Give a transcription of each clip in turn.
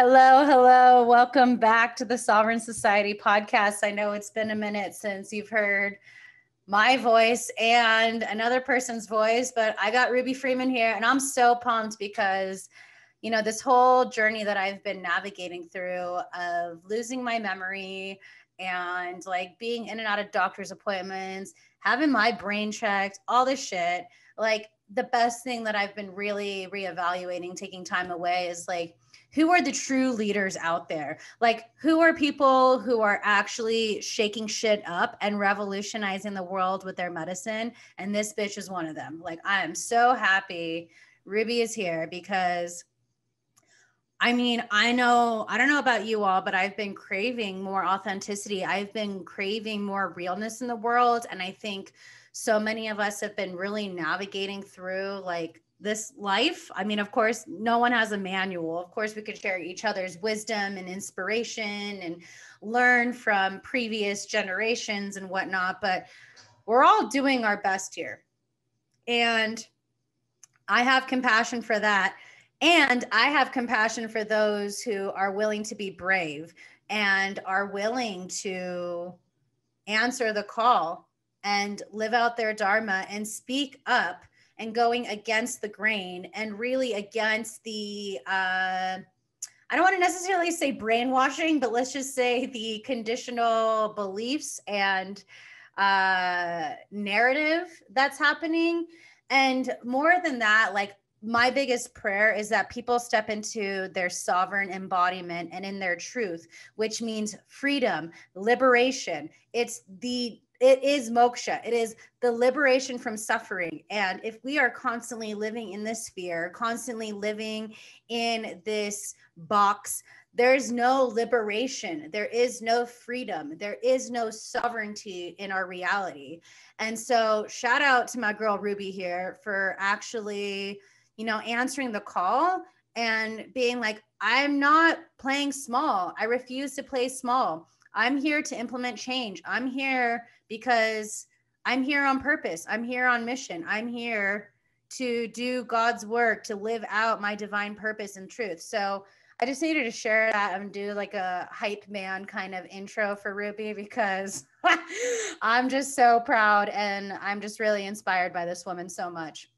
Hello, hello. Welcome back to the Sovereign Society podcast. I know it's been a minute since you've heard my voice and another person's voice, but I got Ruby Fremon here and I'm so pumped because you know, this whole journey that I've been navigating through of losing my memory and like being in and out of doctor's appointments, having my brain checked, all this shit. Like the best thing that I've been really reevaluating, taking time away is like who are the true leaders out there? Like, who are people who are actually shaking shit up and revolutionizing the world with their medicine? And this bitch is one of them. Like, I am so happy Ruby is here because I mean, I know, I don't know about you all, but I've been craving more authenticity. I've been craving more realness in the world. And I think so many of us have been really navigating through like this life. I mean, of course, no one has a manual. Of course, we could share each other's wisdom and inspiration and learn from previous generations and whatnot, but we're all doing our best here. And I have compassion for that. And I have compassion for those who are willing to be brave and are willing to answer the call and live out their dharma and speak up and going against the grain and really against the uh, I don't want to necessarily say brainwashing, but let's just say the conditional beliefs and uh, narrative that's happening. And more than that, like my biggest prayer is that people step into their sovereign embodiment and in their truth, which means freedom, liberation. It's the it is moksha. It is the liberation from suffering. And if we are constantly living in this fear constantly living in this box there's no liberation. There is no freedom. There is no sovereignty in our reality. And so shout out to my girl ruby here for actually you know answering the call and being like i'm not playing small. I refuse to play small. I'm here to implement change. I'm here because I'm here on purpose. I'm here on mission. I'm here to do God's work, to live out my divine purpose and truth. So I just needed to share that and do like a hype man kind of intro for Ruby because I'm just so proud and I'm just really inspired by this woman so much.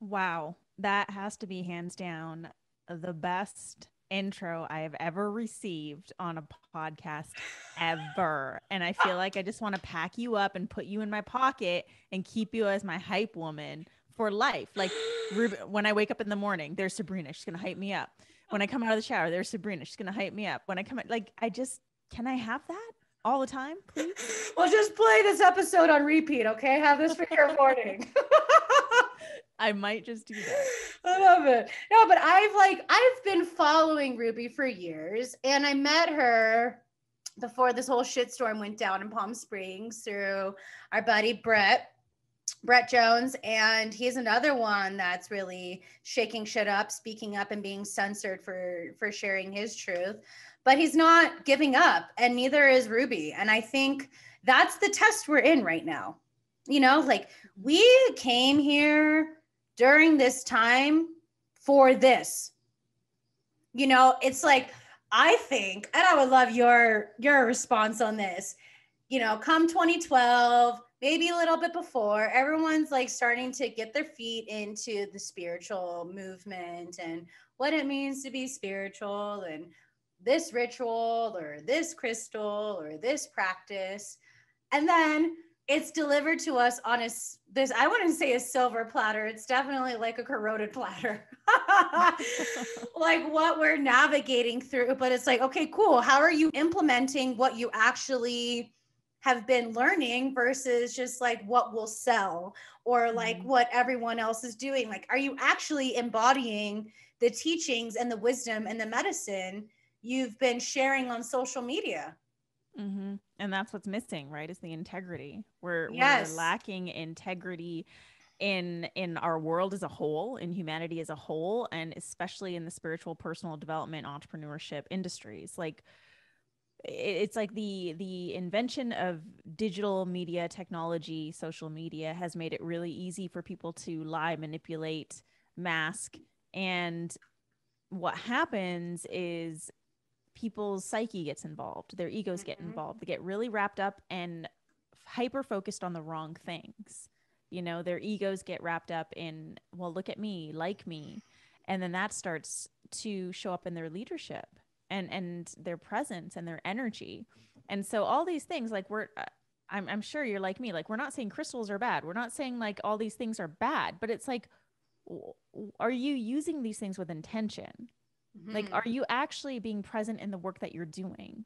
Wow. That has to be hands down the best intro I have ever received on a podcast ever. And I feel like I just want to pack you up and put you in my pocket and keep you as my hype woman for life. Like when I wake up in the morning, there's Sabrina. She's going to hype me up. When I oh. come out of the shower, there's Sabrina. She's going to hype me up. When I come out, like, I just, can I have that? all the time, please? Well, just play this episode on repeat, okay? Have this for your morning. I might just do that. I love it. No, but I've like I've been following Ruby for years and I met her before this whole shitstorm went down in Palm Springs through our buddy Brett. Brett Jones, and he's another one that's really shaking shit up, speaking up, and being censored for for sharing his truth. But he's not giving up, and neither is Ruby. And I think that's the test we're in right now. You know, like we came here during this time for this. You know, it's like I think, and I would love your your response on this. You know, come 2012, maybe a little bit before, everyone's like starting to get their feet into the spiritual movement and what it means to be spiritual and this ritual or this crystal or this practice. And then it's delivered to us on a this i wouldn't say a silver platter it's definitely like a corroded platter. Like what we're navigating through but it's like okay cool how are you implementing what you actually have been learning versus just like what will sell or like mm-hmm. what everyone else is doing? Like are you actually embodying the teachings and the wisdom and the medicine you've been sharing on social media Mm-hmm. And that's what's missing, right? Is the integrity. We're, yes. we're lacking integrity in in our world as a whole, in humanity as a whole, and especially in the spiritual, personal development, entrepreneurship industries. Like it's like the the invention of digital media technology social media has made it really easy for people to lie manipulate mask and what happens is people's psyche gets involved, their egos mm-hmm. get involved, they get really wrapped up and hyper focused on the wrong things. You know, their egos get wrapped up in, well, look at me, like me. And then that starts to show up in their leadership and and their presence and their energy. And so all these things like we're uh, I'm I'm sure you're like me like we're not saying crystals are bad. We're not saying like all these things are bad, but it's like are you using these things with intention? Mm-hmm. Like, are you actually being present in the work that you're doing?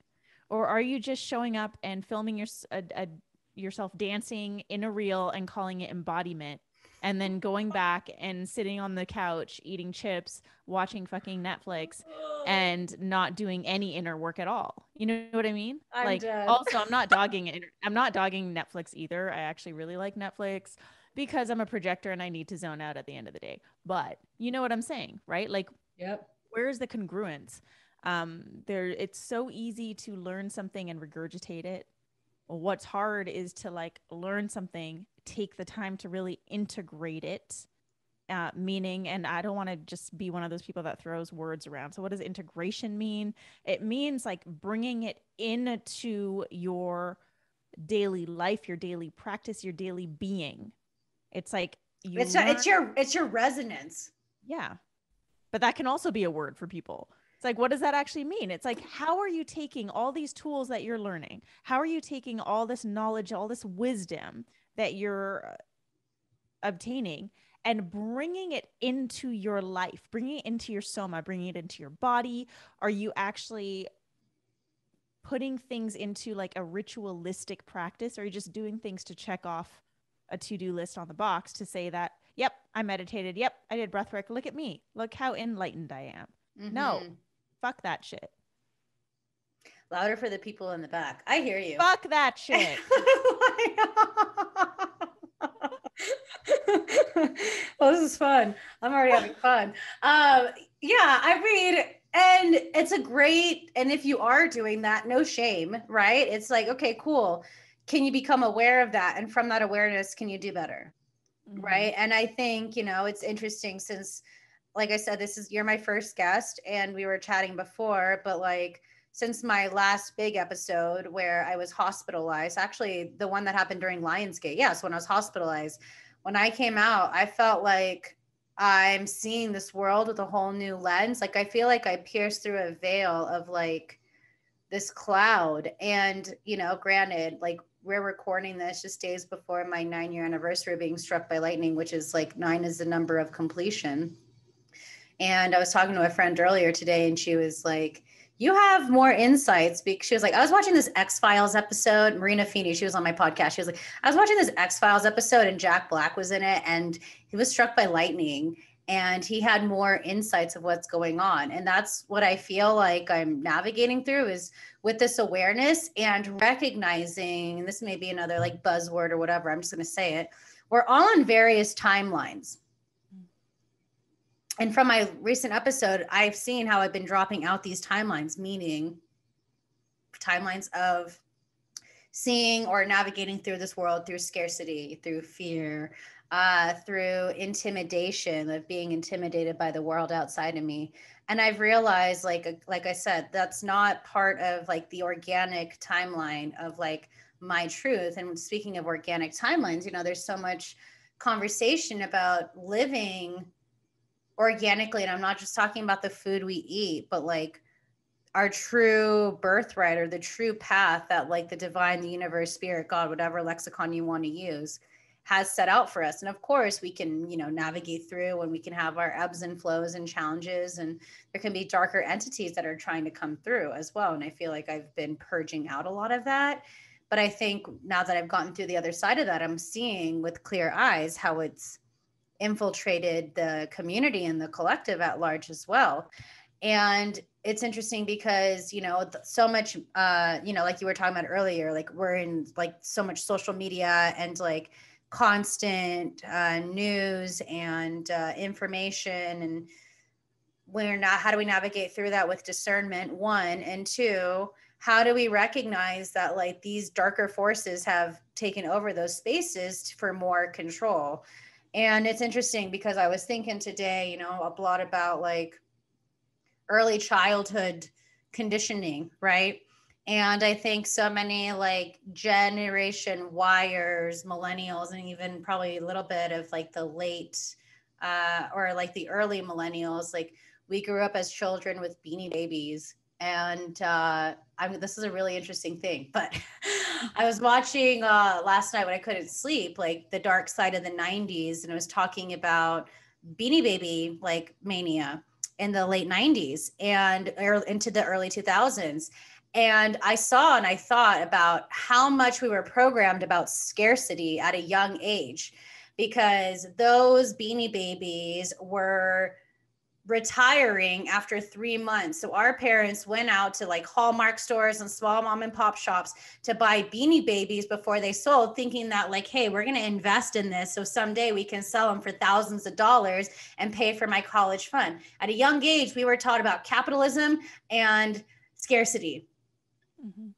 Or are you just showing up and filming your, a, a, yourself dancing in a reel and calling it embodiment? And then going back and sitting on the couch, eating chips, watching fucking Netflix, and not doing any inner work at all. You know what I mean? I'm like, dead. also, I'm not dogging it. I'm not dogging Netflix either. I actually really like Netflix because I'm a projector and I need to zone out at the end of the day. But you know what I'm saying, right? Like, yep where's the congruence? Um there it's so easy to learn something and regurgitate it. What's hard is to like learn something take the time to really integrate it uh, meaning and i don't want to just be one of those people that throws words around. So what does integration mean? It means like bringing it into your daily life your daily practice your daily being. It's like you it's, learn- a, it's your it's your resonance. Yeah but that can also be a word for people. It's like, what does that actually mean? It's like, how are you taking all these tools that you're learning? How are you taking all this knowledge, all this wisdom that you're uh, obtaining and bringing it into your life, bringing it into your soma, bringing it into your body? Are you actually putting things into like a ritualistic practice? Or are you just doing things to check off a to do list on the box to say that I meditated. Yep, I did breath work. Look at me. Look how enlightened I am. Mm-hmm. No, fuck that shit. Louder for the people in the back. I hear you. Fuck that shit. well, this is fun. I'm already having fun. Um, yeah, I mean, and it's a great, and if you are doing that, no shame, right? It's like, okay, cool. Can you become aware of that? And from that awareness, can you do better? Mm-hmm. right? And i think you know it's interesting since like i said this is you're my first guest and we were chatting before but like since my last big episode where i was hospitalized actually the one that happened during lionsgate yes when i was hospitalized when i came out i felt like i'm seeing this world with a whole new lens. Like i feel like i pierced through a veil of like this cloud. And you know granted like we're recording this just days before my nine year anniversary of being struck by lightning, which is like nine is the number of completion. And I was talking to a friend earlier today, and she was like, you have more insights because she was like, I was watching this X Files episode. Marina Feeney, she was on my podcast. She was like, I was watching this X Files episode and Jack Black was in it and he was struck by lightning and he had more insights of what's going on. And that's what I feel like I'm navigating through is with this awareness and recognizing, and this may be another like buzzword or whatever, I'm just going to say it. We're all on various timelines. And from my recent episode, I've seen how I've been dropping out these timelines, meaning timelines of seeing or navigating through this world through scarcity, through fear, uh, through intimidation of being intimidated by the world outside of me. And i've realized like like i said that's not part of like the organic timeline of like my truth. And speaking of organic timelines you know there's so much conversation about living organically and i'm not just talking about the food we eat but like our true birthright or the true path that like the divine the universe spirit god whatever lexicon you want to use has set out for us. And of course we can you know navigate through and we can have our ebbs and flows and challenges and there can be darker entities that are trying to come through as well. And i feel like i've been purging out a lot of that. But i think now that i've gotten through the other side of that i'm seeing with clear eyes how it's infiltrated the community and the collective at large as well. And it's interesting because you know so much uh you know like you were talking about earlier like we're in like so much social media and like constant uh, news and uh, information and we're not how do we navigate through that with discernment one and two how do we recognize that like these darker forces have taken over those spaces for more control and it's interesting because i was thinking today you know a lot about like early childhood conditioning, right? And I think so many like generation wires millennials, and even probably a little bit of like the late uh, or like the early millennials, like we grew up as children with beanie babies. And uh, I mean, this is a really interesting thing, but I was watching uh, last night when I couldn't sleep, like the dark side of the 90s, and it was talking about beanie baby like mania in the late 90s and into the early 2000s and I saw and I thought about how much we were programmed about scarcity at a young age because those beanie babies were retiring after three months. So our parents went out to like Hallmark stores and small mom and pop shops to buy beanie babies before they sold, thinking that like, hey, we're going to invest in this. So someday we can sell them for thousands of dollars and pay for my college fund. At a young age, we were taught about capitalism and scarcity mm-hmm.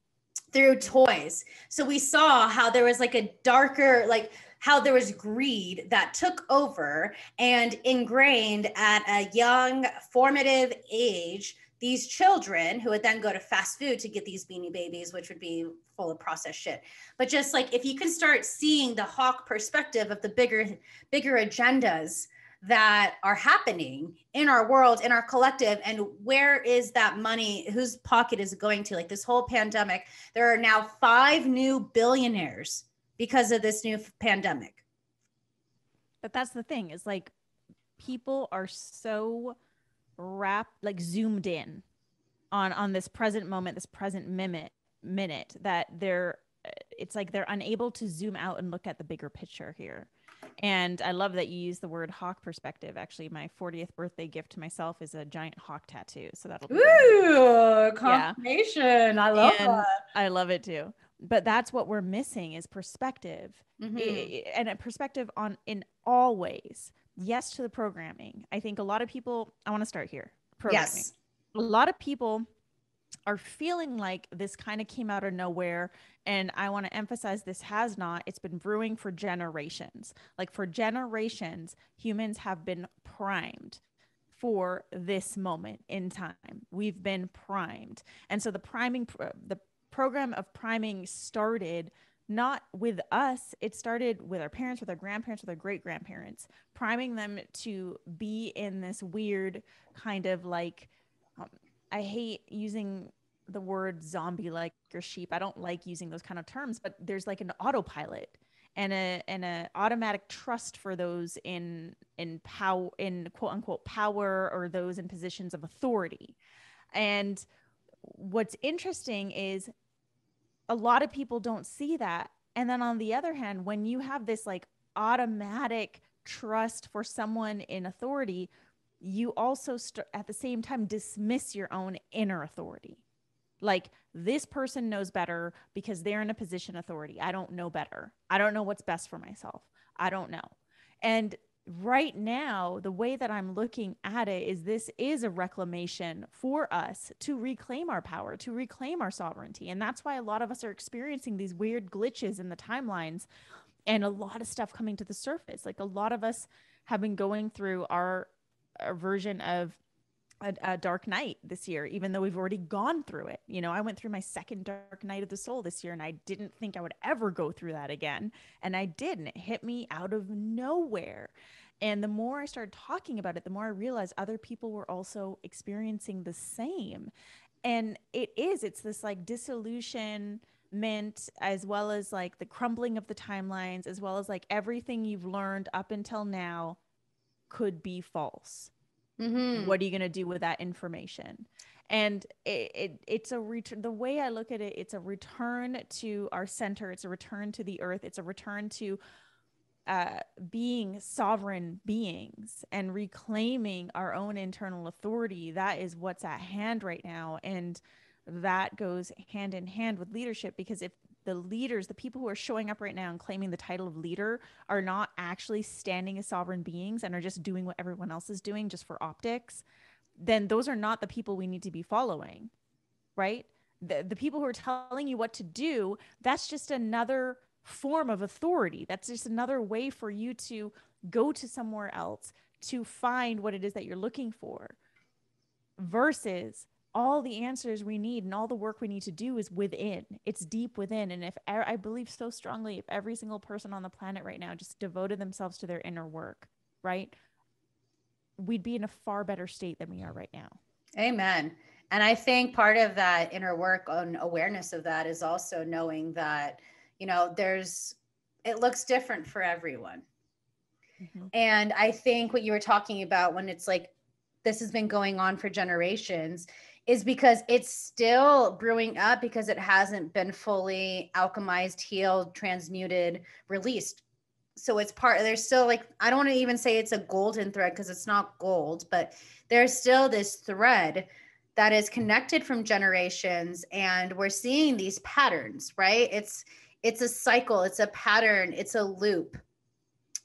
through toys. So we saw how there was like a darker, like how there was greed that took over and ingrained at a young formative age these children who would then go to fast food to get these beanie babies, which would be full of processed shit. But just like if you can start seeing the hawk perspective of the bigger, bigger agendas that are happening in our world, in our collective, and where is that money? Whose pocket is it going to? Like this whole pandemic, there are now five new billionaires because of this new pandemic. But that's the thing is like people are so wrapped, like zoomed in on on this present moment, this present minute minute that they're uh, it's like they're unable to zoom out and look at the bigger picture here. And I love that you use the word hawk perspective. Actually, my 40th birthday gift to myself is a giant hawk tattoo. So that'll be Ooh, confirmation. Yeah. I love and that. I love it too. But that's what we're missing is perspective. Mm-hmm. and a perspective on in all ways. Yes to the programming. I think a lot of people I want to start here. Programming. Yes. A lot of people are feeling like this kind of came out of nowhere. And I want to emphasize this has not. It's been brewing for generations. Like for generations, humans have been primed for this moment in time. We've been primed. And so the priming, the program of priming started not with us it started with our parents with our grandparents with our great grandparents priming them to be in this weird kind of like um, I hate using the word zombie like or sheep. I don't like using those kind of terms, but there's like an autopilot and a and a automatic trust for those in in power in quote unquote power or those in positions of authority. And what's interesting is a lot of people don't see that. And then on the other hand, when you have this like automatic trust for someone in authority, you also st- at the same time dismiss your own inner authority. Like this person knows better because they're in a position authority. I don't know better. I don't know what's best for myself. I don't know. And right now, the way that I'm looking at it is this is a reclamation for us to reclaim our power, to reclaim our sovereignty. And that's why a lot of us are experiencing these weird glitches in the timelines and a lot of stuff coming to the surface. Like a lot of us have been going through our a version of a, a, dark night this year, even though we've already gone through it. You know, I went through my second dark night of the soul this year and I didn't think I would ever go through that again. And I did, and it hit me out of nowhere. And the more I started talking about it, the more I realized other people were also experiencing the same. And it is, it's this like dissolution meant as well as like the crumbling of the timelines as well as like everything you've learned up until now could be false. Mm-hmm. What are you going to do with that information? And it, it it's a return. The way I look at it, it's a return to our center. It's a return to the earth. It's a return to uh, being sovereign beings and reclaiming our own internal authority. That is what's at hand right now, and that goes hand in hand with leadership because if the leaders, the people who are showing up right now and claiming the title of leader are not actually standing as sovereign beings and are just doing what everyone else is doing just for optics, then those are not the people we need to be following, right? The, the people who are telling you what to do, that's just another form of authority. That's just another way for you to go to somewhere else to find what it is that you're looking for versus all the answers we need and all the work we need to do is within. It's deep within. And if I believe so strongly, if every single person on the planet right now just devoted themselves to their inner work, right, we'd be in a far better state than we are right now. Amen. And I think part of that inner work on awareness of that is also knowing that, you know, there's, it looks different for everyone. Mm-hmm. And I think what you were talking about when it's like, this has been going on for generations is because it's still brewing up because it hasn't been fully alchemized, healed, transmuted, released. So it's part, there's still like, I don't want to even say it's a golden thread because it's not gold, but there's still this thread that is connected from generations and we're seeing these patterns, right? It's, it's a cycle, it's a pattern, it's a loop.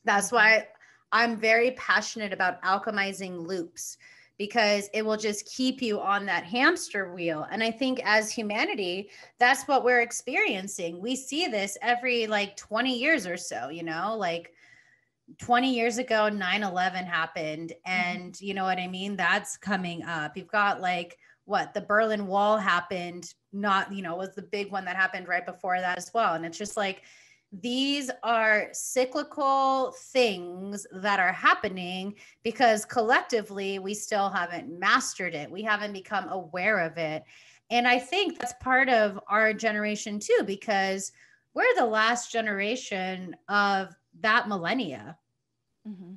That's mm-hmm. why I'm very passionate about alchemizing loops because it will just keep you on that hamster wheel. And I think as humanity, that's what we're experiencing. We see this every like 20 years or so, you know, like 20 years ago 9/11 happened mm-hmm. and mm-hmm. you know what I mean? That's coming up. You've got like what the Berlin Wall happened, not, you know, was the big one that happened right before that as well. And it's just like these are cyclical things that are happening because collectively we still haven't mastered it. We haven't become aware of it. And I think that's part of our generation too, because we're the last generation of that millennia. Mm-hmm.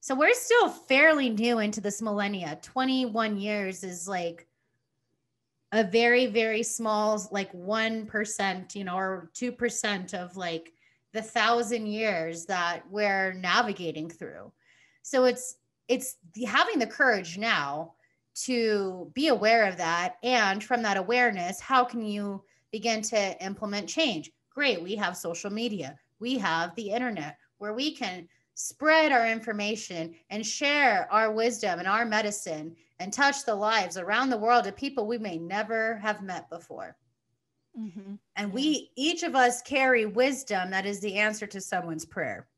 So we're still fairly new into this millennia. 21 years is like a very very small like 1% you know or 2% of like the thousand years that we're navigating through. So it's it's having the courage now to be aware of that. And from that awareness how can you begin to implement change? Great we have social media. We have the internet where we can spread our information and share our wisdom and our medicine and touch the lives around the world of people we may never have met before. Mm-hmm. And we, each of us, carry wisdom that is the answer to someone's prayer.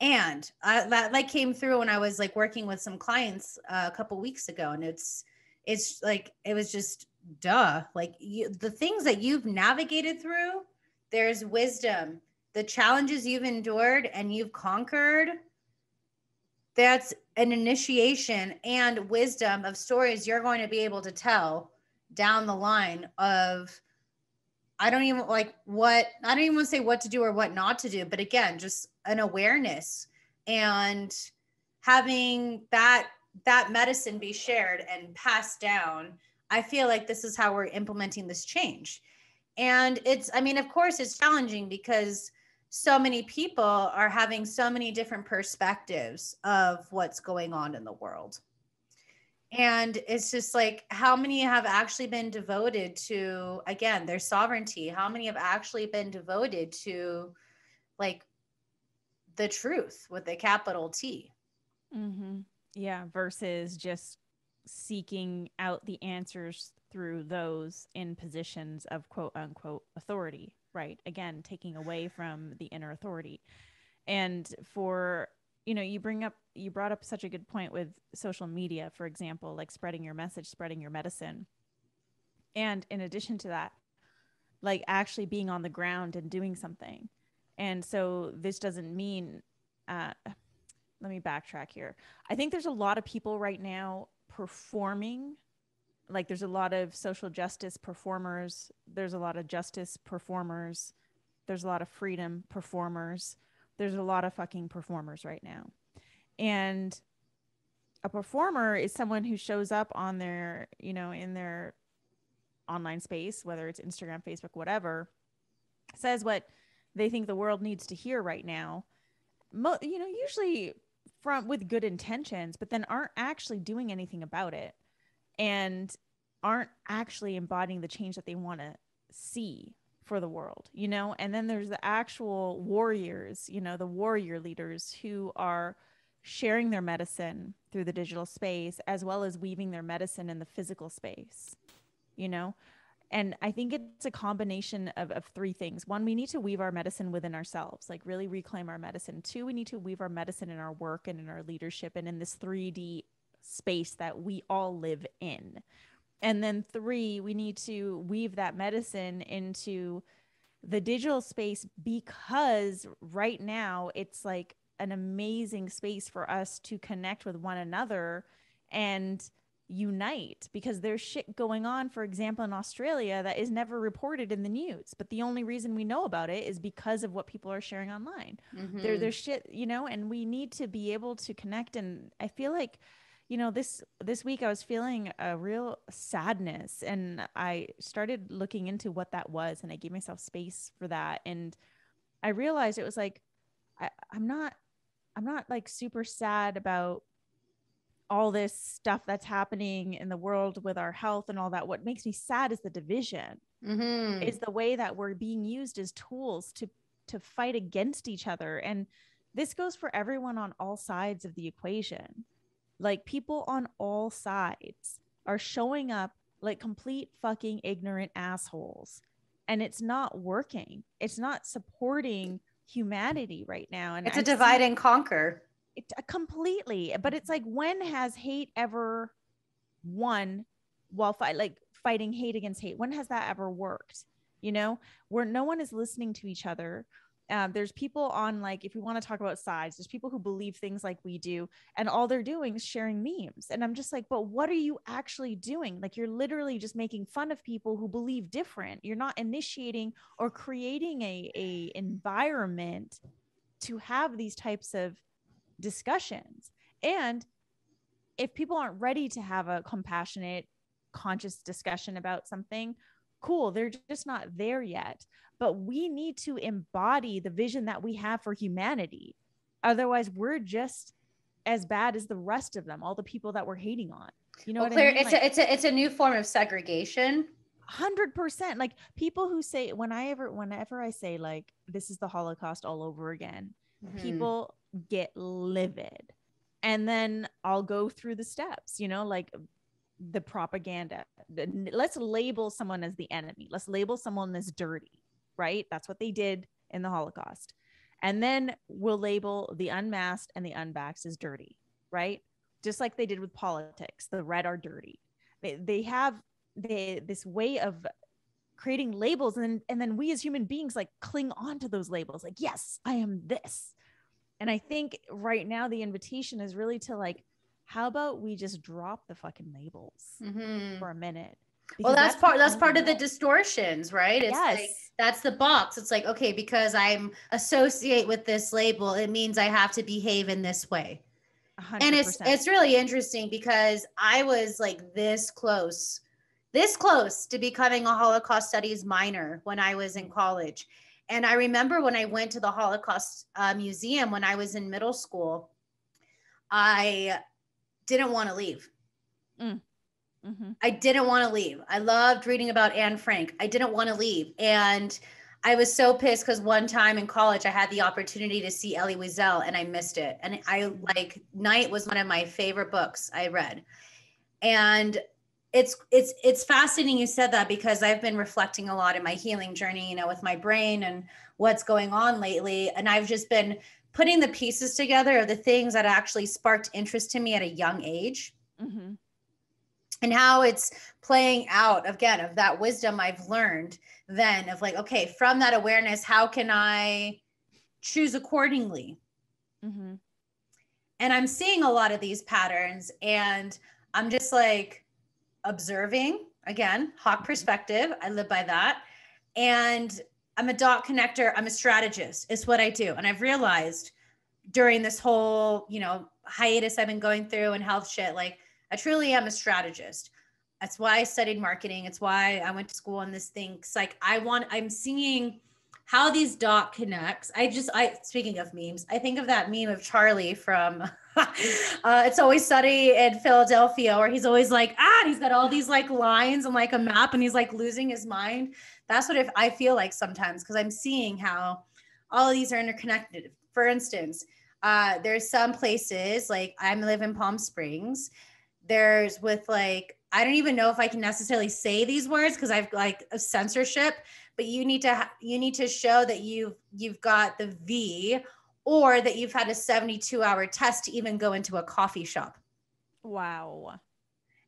And uh, that like came through when I was like working with some clients uh, a couple weeks ago, and it's it's like it was just duh. Like you, the things that you've navigated through, there's wisdom the challenges you've endured and you've conquered, that's an initiation and wisdom of stories you're going to be able to tell down the line of I don't even like what I don't even want to say what to do or what not to do, but again, just an awareness and having that that medicine be shared and passed down. I feel like this is how we're implementing this change. And it's I mean, of course it's challenging because so many people are having so many different perspectives of what's going on in the world. And it's just like, how many have actually been devoted to, again, their sovereignty? How many have actually been devoted to, like, the truth with a capital T? Mm-hmm. Yeah, versus just seeking out the answers through those in positions of quote unquote authority, right again taking away from the inner authority. And for you know you bring up you brought up such a good point with social media for example like spreading your message spreading your medicine. And in addition to that like actually being on the ground and doing something. And so this doesn't mean uh let me backtrack here. I think there's a lot of people right now performing like there's a lot of social justice performers there's a lot of justice performers there's a lot of freedom performers there's a lot of fucking performers right now. And a performer is someone who shows up on their you know in their online space whether it's instagram facebook whatever says what they think the world needs to hear right now. Mo- you know usually from with good intentions but then aren't actually doing anything about it and aren't actually embodying the change that they want to see for the world, you know? And then there's the actual warriors, you know, the warrior leaders who are sharing their medicine through the digital space as well as weaving their medicine in the physical space, you know? And I think it's a combination of, of three things. One, we need to weave our medicine within ourselves, like really reclaim our medicine. Two, we need to weave our medicine in our work and in our leadership and in this 3D space that we all live in. And then three, we need to weave that medicine into the digital space because right now it's like an amazing space for us to connect with one another and unite because there's shit going on for example in Australia that is never reported in the news but the only reason we know about it is because of what people are sharing online mm-hmm. there there's shit you know and we need to be able to connect and I feel like you know this this week I was feeling a real sadness and I started looking into what that was and I gave myself space for that and I realized it was like I, I'm not I'm not like super sad about all this stuff that's happening in the world with our health and all that. What makes me sad is the division. Mm-hmm. is the way that we're being used as tools to to fight against each other and this goes for everyone on all sides of the equation like people on all sides are showing up like complete fucking ignorant assholes and it's not working it's not supporting humanity right now and it's a divide and conquer it, uh, completely. But it's like, when has hate ever won while fight like fighting hate against hate? When has that ever worked? You know, where no one is listening to each other. Um, there's people on like if we want to talk about sides there's people who believe things like we do and all they're doing is sharing memes and i'm just like but what are you actually doing like you're literally just making fun of people who believe different you're not initiating or creating a, a environment to have these types of discussions. And if people aren't ready to have a compassionate, conscious discussion about something, cool, they're just not there yet. But we need to embody the vision that we have for humanity. Otherwise, we're just as bad as the rest of them, all the people that we're hating on. You know well, what I mean? It's like, a it's a it's a new form of segregation. Hundred percent. Like people who say when I ever whenever I say like this is the Holocaust all over again, mm-hmm. people get livid. And then I'll go through the steps, you know, like the propaganda. Let's label someone as the enemy. Let's label someone as dirty, right? That's what they did in the Holocaust. And then we'll label the unmasked and the unvaxxed as dirty, right? Just like they did with politics. The red are dirty. They, they have they, this way of creating labels and and then we as human beings like cling on to those labels like yes i am this and I think right now the invitation is really to like, how about we just drop the fucking labels mm-hmm. for a minute? well, that's, that's part that's part of the distortions, right? It's yes. like that's the box. It's like, okay, because I'm associate with this label, it means I have to behave in this way. 100%. And it's it's really interesting because I was like this close, this close to becoming a Holocaust studies minor when I was in college. And I remember when I went to the Holocaust uh, Museum when I was in middle school, I didn't want to leave. Mm. Mm-hmm. I didn't want to leave. I loved reading about Anne Frank. I didn't want to leave. And I was so pissed because one time in college I had the opportunity to see Elie Wiesel and I missed it. And I like Night was one of my favorite books I read. And it's it's it's fascinating you said that because I've been reflecting a lot in my healing journey, you know, with my brain and what's going on lately, and I've just been putting the pieces together of the things that actually sparked interest to me at a young age. Mm-hmm. And how it's playing out again of that wisdom I've learned then of like, okay, from that awareness, how can I choose accordingly? Mm-hmm. And I'm seeing a lot of these patterns, and I'm just like, observing again hawk perspective i live by that and i'm a dot connector i'm a strategist it's what i do. And i've realized during this whole you know hiatus i've been going through and health shit like i truly am a strategist. That's why i studied marketing. It's why i went to school on this thing. It's like i want i'm seeing how these dot connects. I just i speaking of memes i think of that meme of charlie from uh, it's always sunny in Philadelphia, where he's always like, ah, he's got all these like lines and like a map, and he's like losing his mind. That's what if I feel like sometimes because I'm seeing how all of these are interconnected. For instance, uh, there's some places like I live in Palm Springs. There's with like I don't even know if I can necessarily say these words because I've like a censorship, but you need to ha- you need to show that you've you've got the V or that you've had a 72 hour test to even go into a coffee shop. Wow.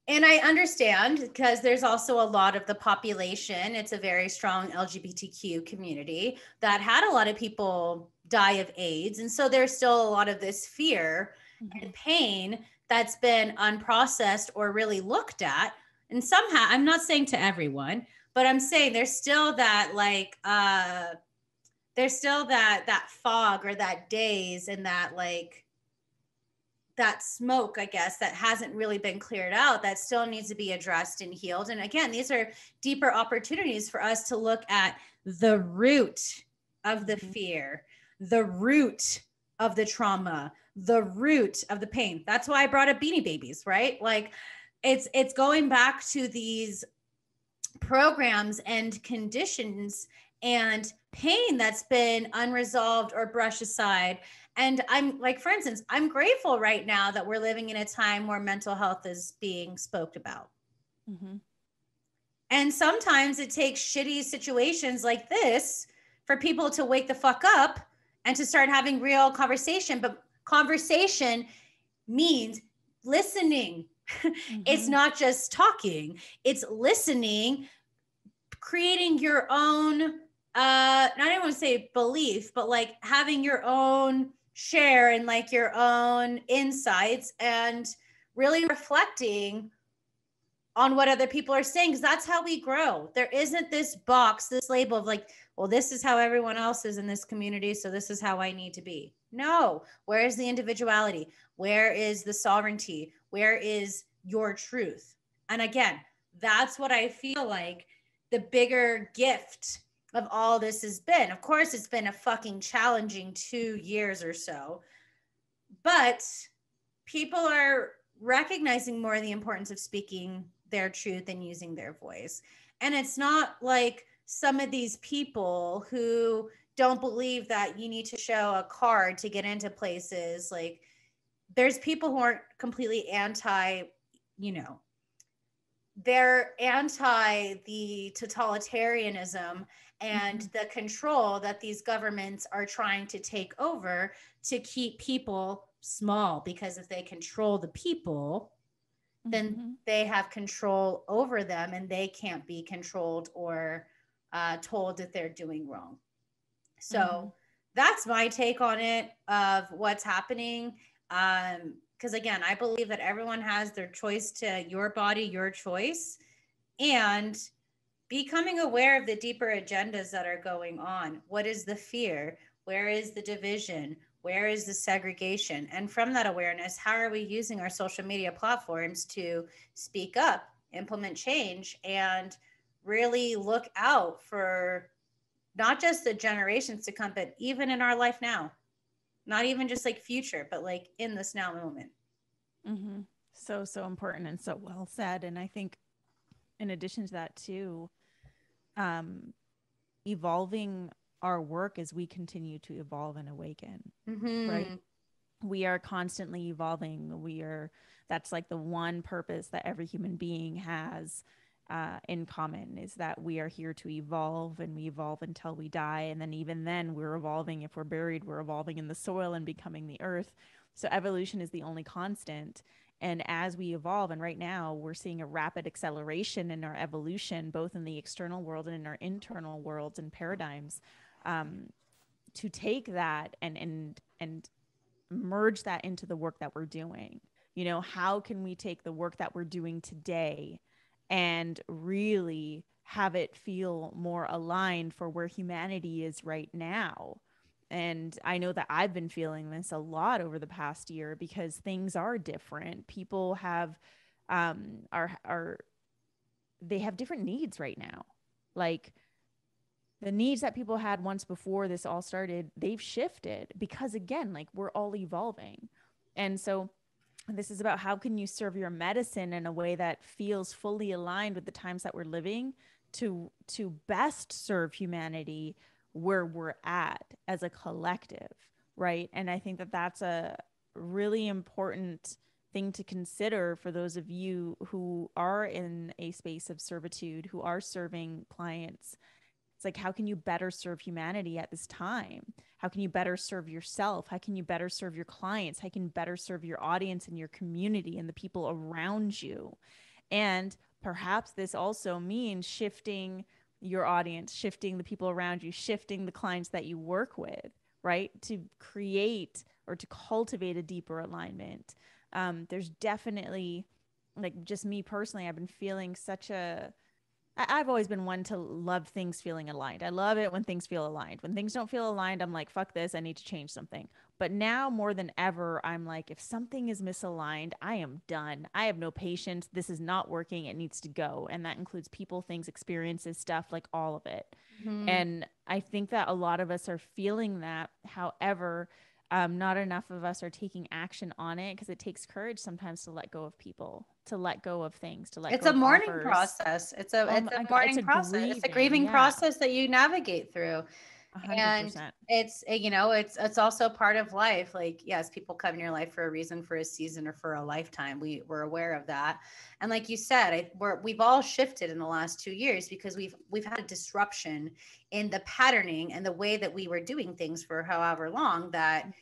And I understand because there's also a lot of the population, it's a very strong LGBTQ community that had a lot of people die of AIDS. And so there's still a lot of this fear mm-hmm. and pain that's been unprocessed or really looked at. And somehow, I'm not saying to everyone, but I'm saying there's still that like, uh, there's still that that fog or that daze and that like that smoke, I guess, that hasn't really been cleared out that still needs to be addressed and healed. And again, these are deeper opportunities for us to look at the root of the mm-hmm. fear, the root of the trauma, the root of the pain. That's why I brought up beanie babies, right? Like it's it's going back to these programs and conditions and pain that's been unresolved or brushed aside and I'm like, for instance, I'm grateful right now that we're living in a time where mental health is being spoke about. Mm-hmm. And sometimes it takes shitty situations like this for people to wake the fuck up and to start having real conversation. But conversation means listening. Mm-hmm. it's not just talking, it's listening, creating your own uh I don't want to say belief, but like having your own share and like your own insights and really reflecting on what other people are saying because that's how we grow. There isn't this box, this label of like, well, this is how everyone else is in this community, so this is how I need to be. No, where is the individuality? Where is the sovereignty? Where is your truth? And again, that's what I feel like the bigger gift of all this has been. Of course, it's been a fucking challenging two years or so, but people are recognizing more the importance of speaking their truth and using their voice. And it's not like some of these people who don't believe that you need to show a card to get into places. Like, there's people who aren't completely anti, you know, they're anti the totalitarianism and mm-hmm. the control that these governments are trying to take over to keep people small because if they control the people then mm-hmm. they have control over them and they can't be controlled or uh, told that they're doing wrong so mm-hmm. that's my take on it of what's happening um because again i believe that everyone has their choice to your body your choice and becoming aware of the deeper agendas that are going on. What is the fear? Where is the division? Where is the segregation? And from that awareness, how are we using our social media platforms to speak up, implement change, and really look out for not just the generations to come, but even in our life now? Not even just like future, but like in this now moment. Mm-hmm. So, so important and so well said. And I think in addition to that, too, um, evolving our work as we continue to evolve and awaken mm-hmm. right? We are constantly evolving. We are that's like the one purpose that every human being has uh, in common is that we are here to evolve and we evolve until we die. And then even then we're evolving. If we're buried we're evolving in the soil and becoming the earth. So evolution is the only constant and as we evolve, and right now we're seeing a rapid acceleration in our evolution, both in the external world and in our internal worlds and paradigms, um, to take that and and and merge that into the work that we're doing. You know, how can we take the work that we're doing today and really have it feel more aligned for where humanity is right now? And I know that I've been feeling this a lot over the past year because things are different. People have um are are they have different needs right now. Like the needs that people had once before this all started, they've shifted because again, like we're all evolving. And so this is about how can you serve your medicine in a way that feels fully aligned with the times that we're living to to best serve humanity where we're at as a collective, right? And I think that that's a really important thing to consider for those of you who are in a space of servitude, who are serving clients It's like, how can you better serve humanity at this time? How can you better serve yourself? How can you better serve your clients? How can you better serve your audience and your community and the people around you? And perhaps this also means shifting your audience, shifting the people around you, shifting the clients that you work with, right? To create or to cultivate a deeper alignment. Um, there's definitely, like, just me personally, I've been feeling such a, I've always been one to love things feeling aligned. I love it when things feel aligned. When things don't feel aligned, I'm like, fuck this, I need to change something. But now more than ever, I'm like, if something is misaligned, I am done. I have no patience. This is not working. It needs to go. And that includes people, things, experiences, stuff, like all of it. Mm-hmm. And I think that a lot of us are feeling that. However, um, not enough of us are taking action on it because it takes courage sometimes to let go of people, to let go of things, to let. Go. It's a mourning offers. process. It's a oh, it's a mourning it's a process. Grieving, it's a grieving yeah. process that you navigate through. 100%. And it's eh, you know it's it's also part of life. Like yes, people come in your life for a reason, for a season, or for a lifetime. We we're aware of that. And like you said, I, we're we've all shifted in the last two years because we've we've had a disruption in the patterning and the way that we were doing things for however long that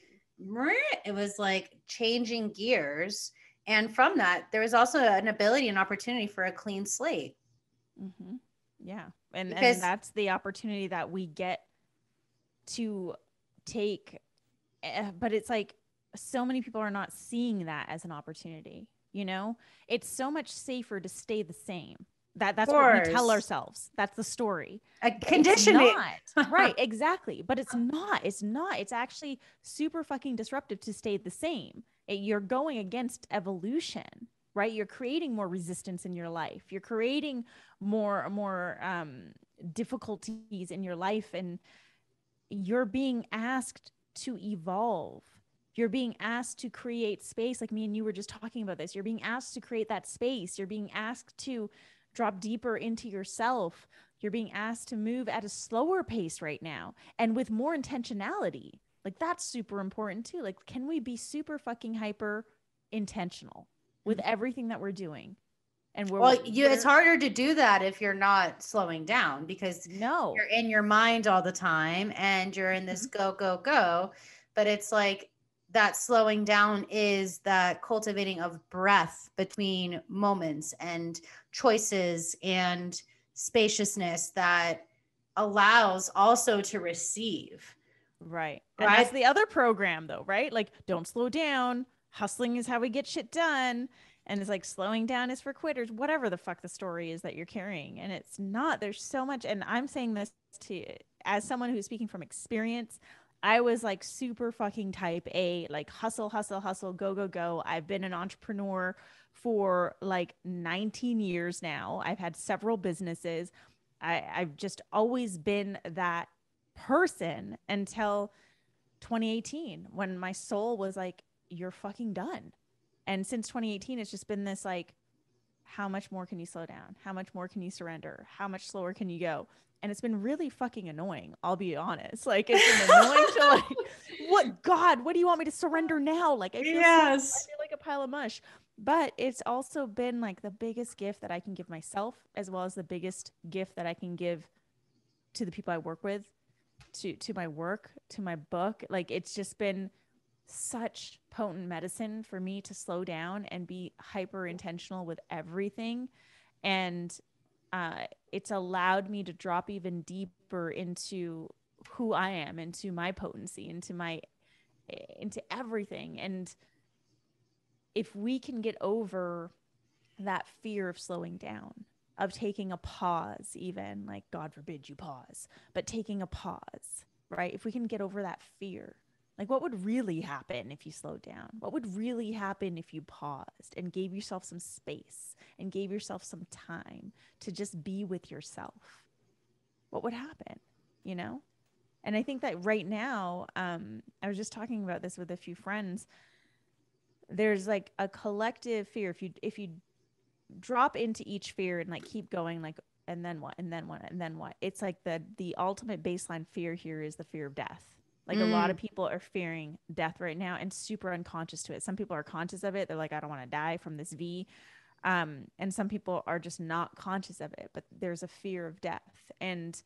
it was like changing gears. And from that, there was also an ability and opportunity for a clean slate. Mm-hmm. Yeah. And, because, and that's the opportunity that we get to take eh, but it's like so many people are not seeing that as an opportunity you know? It's so much safer to stay the same. That that's what we tell ourselves. That's the story. A conditioning. right exactly. But it's not it's not. It's actually super fucking disruptive to stay the same. It, you're going against evolution right? You're creating more resistance in your life. You're creating more more um difficulties in your life. And you're being asked to evolve. You're being asked to create space, like me and you were just talking about this. You're being asked to create that space. You're being asked to drop deeper into yourself. You're being asked to move at a slower pace right now and with more intentionality. Like that's super important too. Like, can we be super fucking hyper intentional with mm-hmm. everything that we're doing? And we're, well you it's harder to do that if you're not slowing down because no. you're in your mind all the time and you're in this mm-hmm. go go go but it's like that slowing down is that cultivating of breath between moments and choices and spaciousness that allows also to receive. Right and right? that's the other program though right? Like don't slow down. Hustling is how we get shit done and it's like slowing down is for quitters whatever the fuck the story is that you're carrying and it's not there's so much and i'm saying this to as someone who's speaking from experience i was like super fucking type a like hustle hustle hustle go go go. I've been an entrepreneur for like 19 years now. I've had several businesses. I, i've just always been that person until 2018 when my soul was like you're fucking done and since 2018, it's just been this like, how much more can you slow down? How much more can you surrender? How much slower can you go? And it's been really fucking annoying. I'll be honest. Like it's been annoying to like, what God? What do you want me to surrender now? Like I feel, yes. so, I feel like a pile of mush. But it's also been like the biggest gift that I can give myself, as well as the biggest gift that I can give to the people I work with, to to my work, to my book. Like it's just been such potent medicine for me to slow down and be hyper intentional with everything. And uh, it's allowed me to drop even deeper into who I am, into my potency, into my, into everything. And if we can get over that fear of slowing down, of taking a pause, even like God forbid you pause, but taking a pause, right? If we can get over that fear, like, what would really happen if you slowed down? What would really happen if you paused and gave yourself some space and gave yourself some time to just be with yourself? What would happen? You know? And I think that right now, um, I was just talking about this with a few friends. There's like a collective fear. If you if you drop into each fear and like keep going, like and then what, and then what, and then what? It's like the the ultimate baseline fear here is the fear of death like mm. a lot of people are fearing death right now and super unconscious to it. Some people are conscious of it. They're like, I don't want to die from this V. Um, and some people are just not conscious of it, but there's a fear of death. And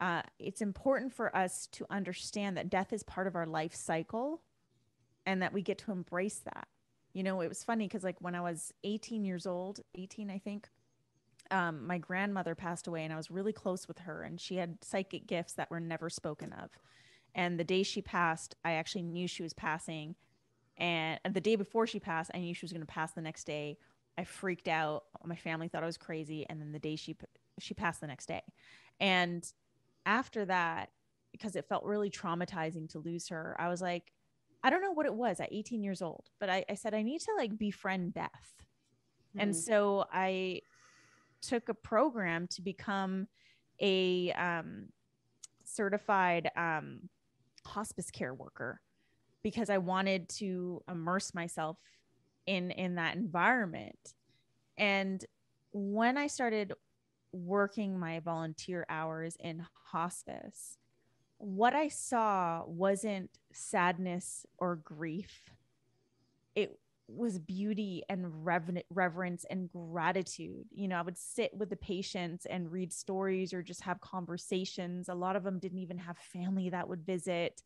uh, it's important for us to understand that death is part of our life cycle and that we get to embrace that. You know, it was funny because, like, when I was 18 years old, 18, I think, um, my grandmother passed away and I was really close with her, and she had psychic gifts that were never spoken of. And the day she passed, I actually knew she was passing. And the day before she passed, I knew she was going to pass the next day. I freaked out. My family thought I was crazy. And then the day she she passed the next day, and after that, because it felt really traumatizing to lose her, I was like, I don't know what it was at 18 years old, but I, I said I need to like befriend death. Mm-hmm. And so I took a program to become a um, certified um, hospice care worker because I wanted to immerse myself in in that environment. And when I started working my volunteer hours in hospice, what I saw wasn't sadness or grief. It was beauty and reverence and gratitude. You know, I would sit with the patients and read stories or just have conversations. A lot of them didn't even have family that would visit.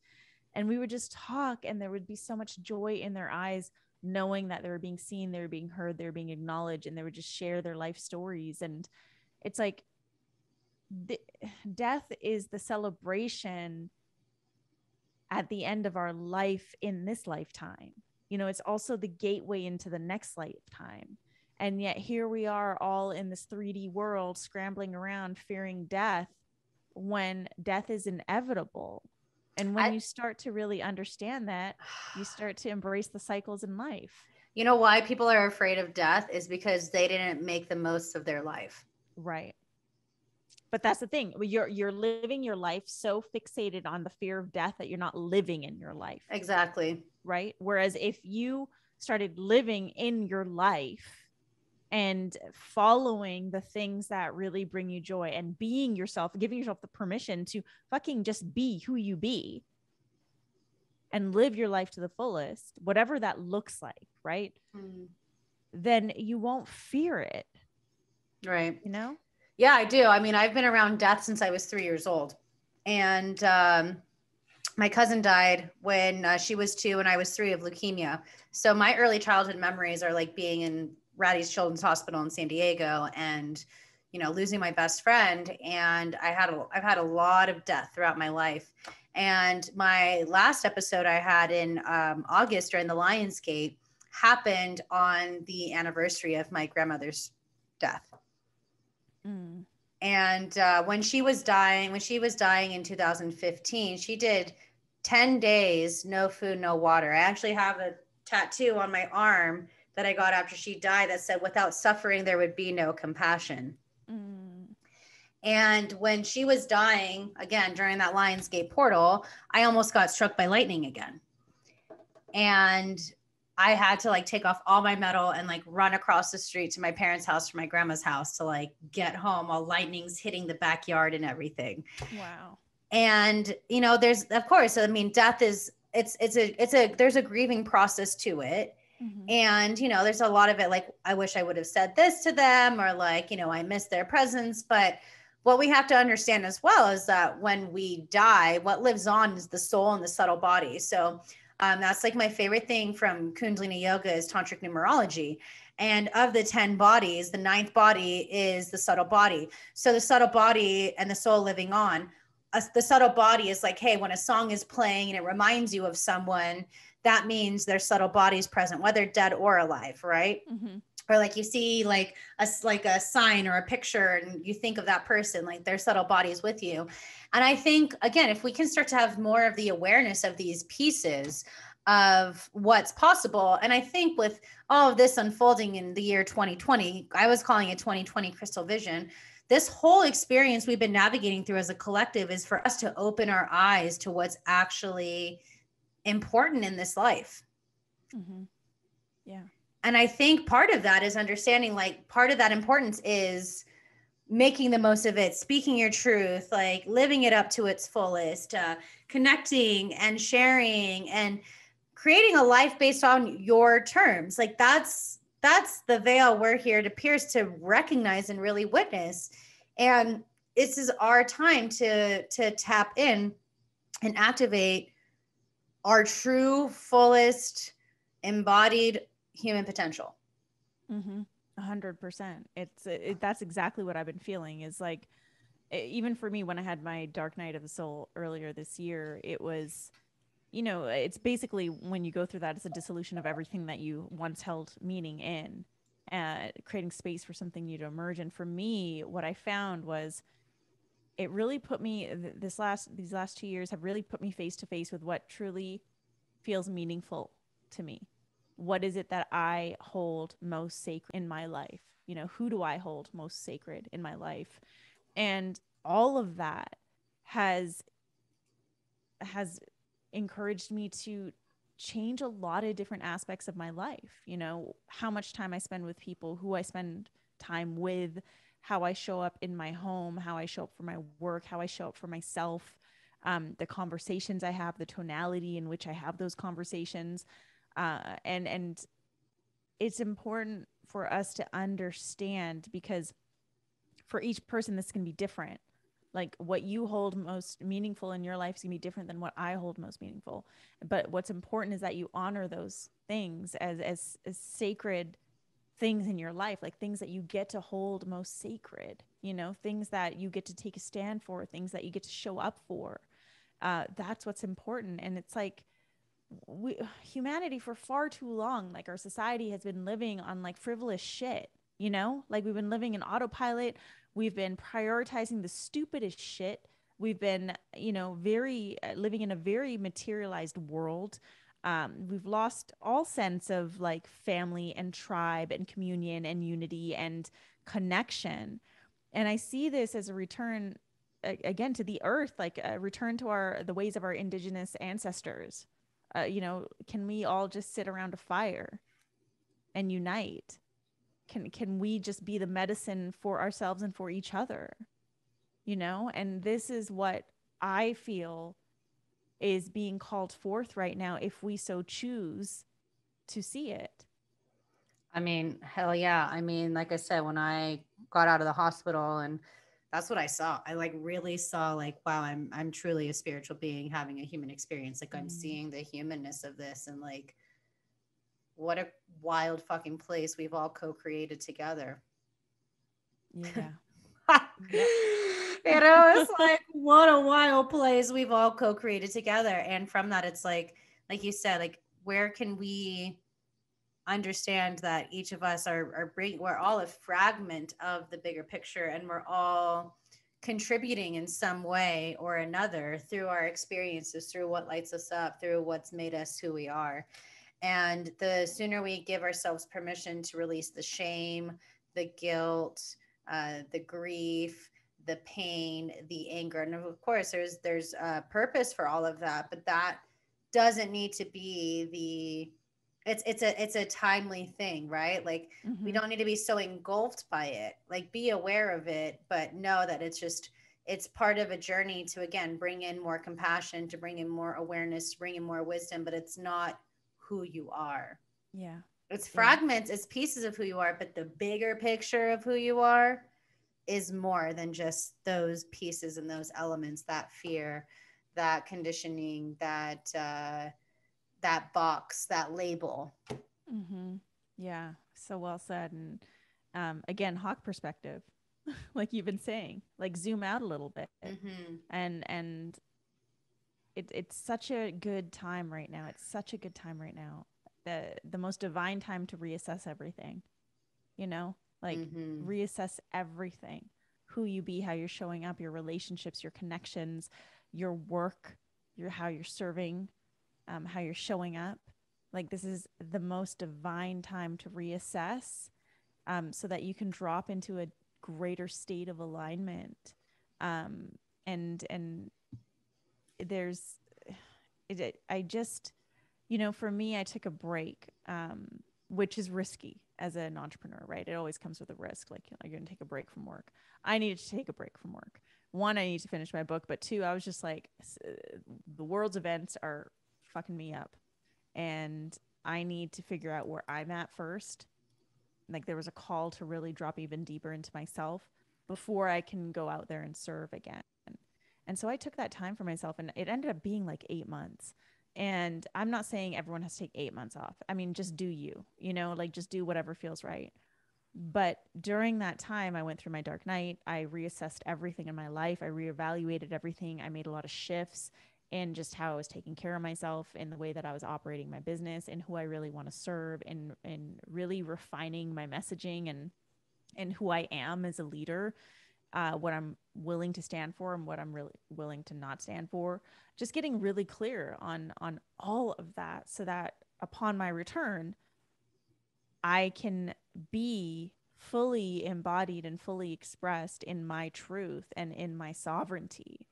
And we would just talk, and there would be so much joy in their eyes, knowing that they were being seen, they were being heard, they were being acknowledged, and they would just share their life stories. And it's like the, death is the celebration at the end of our life in this lifetime you know it's also the gateway into the next lifetime. And yet here we are all in this 3d world scrambling around fearing death when death is inevitable. And when I, you start to really understand that you start to embrace the cycles in life. You know why people are afraid of death is because they didn't make the most of their life. Right but that's the thing you're you're living your life so fixated on the fear of death that you're not living in your life. Exactly. Right? Whereas if you started living in your life and following the things that really bring you joy and being yourself giving yourself the permission to fucking just be who you be and live your life to the fullest whatever that looks like right? Mm. then you won't fear it. Right. You know yeah, I do. I mean, I've been around death since I was three years old. And um, my cousin died when uh, she was two and I was three of leukemia. So my early childhood memories are like being in Rady's Children's Hospital in San Diego and, you know, losing my best friend. And I had, a, I've had a lot of death throughout my life. And my last episode I had in um, August during the Lionsgate happened on the anniversary of my grandmother's death. And uh, when she was dying, when she was dying in 2015, she did 10 days, no food, no water. I actually have a tattoo on my arm that I got after she died that said, without suffering, there would be no compassion. Mm. And when she was dying, again, during that Lionsgate portal, I almost got struck by lightning again. And I had to like take off all my metal and like run across the street to my parents' house or my grandma's house to like get home while lightning's hitting the backyard and everything. Wow. And you know, there's of course, I mean, death is it's it's a it's a there's a grieving process to it. Mm-hmm. And you know, there's a lot of it like I wish I would have said this to them or like, you know, I miss their presence, but what we have to understand as well is that when we die, what lives on is the soul and the subtle body. So um, that's like my favorite thing from Kundalini Yoga is tantric numerology. And of the 10 bodies, the ninth body is the subtle body. So the subtle body and the soul living on, uh, the subtle body is like, hey, when a song is playing and it reminds you of someone, that means their subtle body is present, whether dead or alive, right? Mm-hmm or like you see like a like a sign or a picture and you think of that person like their subtle bodies with you and i think again if we can start to have more of the awareness of these pieces of what's possible and i think with all of this unfolding in the year 2020 i was calling it 2020 crystal vision this whole experience we've been navigating through as a collective is for us to open our eyes to what's actually important in this life mm-hmm. yeah and i think part of that is understanding like part of that importance is making the most of it speaking your truth like living it up to its fullest uh, connecting and sharing and creating a life based on your terms. Like that's that's the veil we're here to pierce to recognize and really witness. And this is our time to to tap in and activate our true fullest embodied human potential. Mm-hmm. 100% it's it, that's exactly what i've been feeling is like even for me when i had my dark night of the soul earlier this year it was you know it's basically when you go through that it's a dissolution of everything that you once held meaning in uh, creating space for something new to emerge. And for me what i found was it really put me this last these last two years have really put me face to face with what truly feels meaningful to me what is it that i hold most sacred in my life? You know who do i hold most sacred in my life? And all of that has has encouraged me to change a lot of different aspects of my life. You know how much time i spend with people who i spend time with how i show up in my home how i show up for my work how i show up for myself um, the conversations i have the tonality in which i have those conversations uh, and and it's important for us to understand because for each person this can be different. Like what you hold most meaningful in your life is going to be different than what i hold most meaningful. But what's important is that you honor those things as as, as sacred things in your life like things that you get to hold most sacred you know things that you get to take a stand for things that you get to show up for. Uh, that's what's important. And it's like we humanity for far too long like our society has been living on like frivolous shit you know? Like we've been living in autopilot. We've been prioritizing the stupidest shit. We've been you know very uh, living in a very materialized world. Um, we've lost all sense of like family and tribe and communion and unity and connection. And i see this as a return again to the earth like a return to our the ways of our indigenous ancestors uh, you know can we all just sit around a fire and unite? Can can we just be the medicine for ourselves and for each other? You know and this is what i feel is being called forth right now if we so choose to see it. I mean hell yeah. I mean like i said when i got out of the hospital and that's what i saw i like really saw like wow i'm i'm truly a spiritual being having a human experience like i'm mm. seeing the humanness of this and like what a wild fucking place we've all co-created together. Yeah. You know, it's like what a wild place we've all co-created together. And from that, it's like, like you said, like where can we understand that each of us are are bring we're all a fragment of the bigger picture and we're all contributing in some way or another through our experiences, through what lights us up, through what's made us who we are. And the sooner we give ourselves permission to release the shame, the guilt, uh, the grief, the pain, the anger, and of course, there's there's a purpose for all of that, but that doesn't need to be the it's it's a it's a timely thing right like mm-hmm. we don't need to be so engulfed by it like be aware of it but know that it's just it's part of a journey to again bring in more compassion to bring in more awareness to bring in more wisdom but it's not who you are. Yeah. It's fragments, it's pieces of who you are, but the bigger picture of who you are is more than just those pieces and those elements, that fear, that conditioning, that uh that box, that label. Mm-hmm. Yeah, so well said. And um, again, hawk perspective, like you've been saying, like zoom out a little bit, mm-hmm. and and it, it's such a good time right now. It's such a good time right now. The the most divine time to reassess everything. You know, like mm-hmm. reassess everything. Who you be, how you're showing up, your relationships, your connections, your work, your how you're serving, um, how you're showing up. Like this is the most divine time to reassess, um, so that you can drop into a greater state of alignment, um, and and there's it, I just you know for me I took a break um, which is risky as an entrepreneur right? It always comes with a risk. Like you're going to take a break from work. I needed to take a break from work. One I need to finish my book but two I was just like the world's events are fucking me up and I need to figure out where I'm at first like there was a call to really drop even deeper into myself before I can go out there and serve again. And so I took that time for myself and it ended up being like eight months. And I'm not saying everyone has to take eight months off. I mean, just do you, you know, like just do whatever feels right. But during that time, I went through my dark night. I reassessed everything in my life. I reevaluated everything. I made a lot of shifts in just how I was taking care of myself and the way that I was operating my business and who I really want to serve and and really refining my messaging and and who I am as a leader uh, what I'm willing to stand for and what I'm really willing to not stand for. Just getting really clear on on all of that, so that upon my return, I can be fully embodied and fully expressed in my truth and in my sovereignty.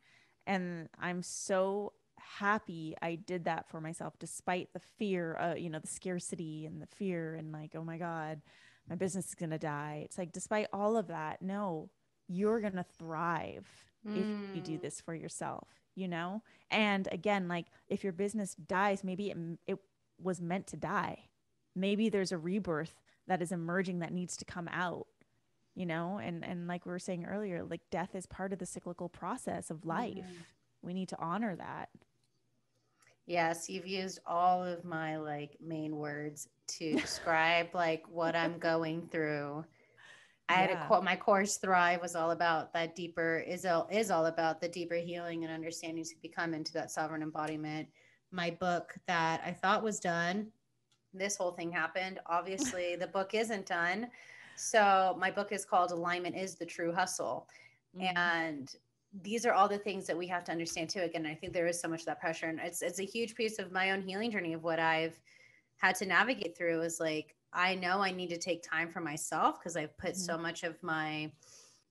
And I'm so happy I did that for myself, despite the fear, uh, you know, the scarcity and the fear, and like, oh my God, my business is going to die. It's like, despite all of that, no, you're going to thrive mm. if you do mm. this for yourself, you know? And again, like if your business dies, maybe it, it was meant to die. Maybe there's a rebirth that is emerging that needs to come out, you know? And and like we were saying earlier, like death is part of the cyclical process of life. Mm. We need to honor that. Yes, you've used all of my like main words to describe like what I'm going through I had a quote. My course Thrive was all about that deeper is all is all about the deeper healing and understanding to become into that sovereign embodiment. My book that I thought was done, this whole thing happened. Obviously, the book isn't done. So my book is called Alignment is the True Hustle. Mm-hmm. And these are all the things that we have to understand too. Again, I think there is so much of that pressure. And it's it's a huge piece of my own healing journey of what I've had to navigate through is like I know I need to take time for myself because I've put mm-hmm. so much of my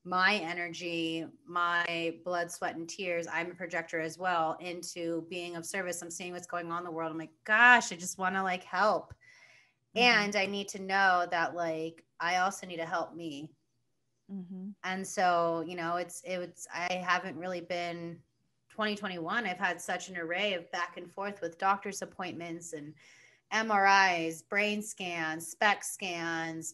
my energy, my blood, sweat, and tears. I'm a projector as well into being of service. I'm seeing what's going on in the world. I'm like, gosh, I just want to like help. Mm-hmm. And I need to know that like I also need to help me. Mm-hmm. And so, you know, it's it's I haven't really been 2021. I've had such an array of back and forth with doctor's appointments and MRIs, brain scans, SPECT scans,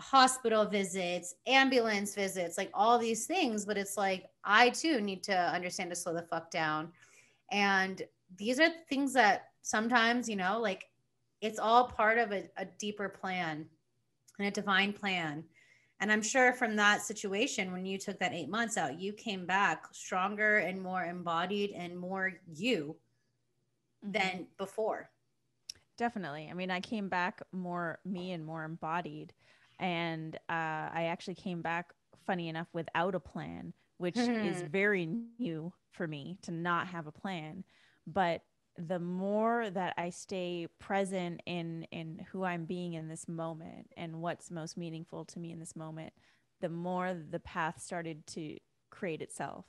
hospital visits, ambulance visits, like all these things. But it's like, I too need to understand to slow the fuck down. And these are things that sometimes, you know, like it's all part of a, a deeper plan and a divine plan. And I'm sure from that situation, when you took that eight months out, you came back stronger and more embodied and more you mm-hmm. than before. Definitely. I mean, I came back more me and more embodied. And uh, I actually came back, funny enough, without a plan, which is very new for me to not have a plan. But the more that I stay present in in who I'm being in this moment and what's most meaningful to me in this moment, the more the path started to create itself,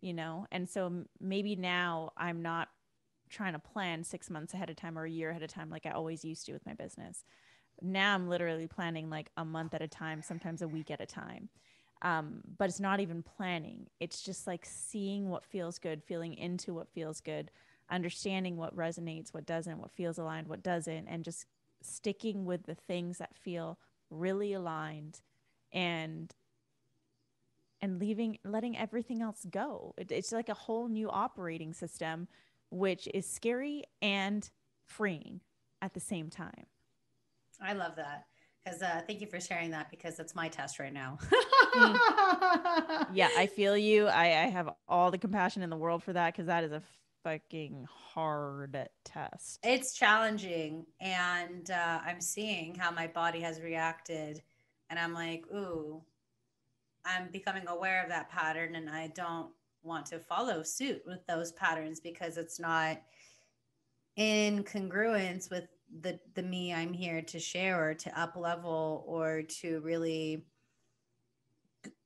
you know. And so maybe now I'm not trying to plan six months ahead of time or a year ahead of time like I always used to with my business. Now I'm literally planning like a month at a time, sometimes a week at a time. Um, but it's not even planning. It's just like seeing what feels good, feeling into what feels good, understanding what resonates, what doesn't, what feels aligned, what doesn't, and just sticking with the things that feel really aligned and and leaving letting everything else go it, it's like a whole new operating system which is scary and freeing at the same time. I love that. Because uh, thank you for sharing that because that's my test right now. mm. Yeah, I feel you. I, I have all the compassion in the world for that because that is a fucking hard test. It's challenging. And uh, I'm seeing how my body has reacted. And I'm like, ooh, I'm becoming aware of that pattern and I don't want to follow suit with those patterns because it's not in congruence with the the me I'm here to share or to up level or to really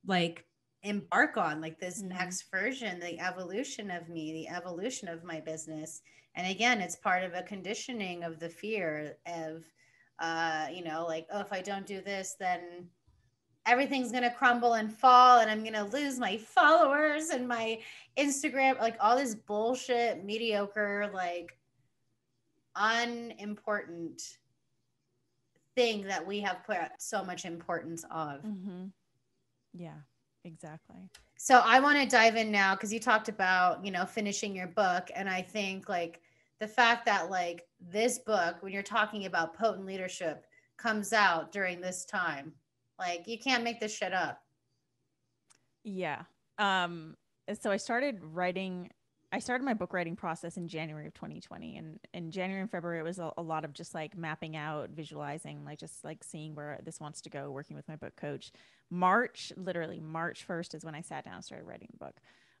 like embark on like this mm-hmm. next version the evolution of me the evolution of my business and again it's part of a conditioning of the fear of uh you know like oh if i don't do this then everything's going to crumble and fall and I'm going to lose my followers and my Instagram, like all this bullshit, mediocre, like unimportant thing that we have put so much importance of. Mm-hmm. Yeah. Exactly. So I want to dive in now because you talked about, you know, finishing your book. And I think like the fact that like this book, when you're talking about potent leadership, comes out during this time. Like you can't make this shit up. Yeah. Um, so I started writing I started my book writing process in January of 2020. And in January and February, it was a, a, lot of just like mapping out, visualizing, like just like seeing where this wants to go, working with my book coach. March, literally March 1st is when I sat down and started writing the book.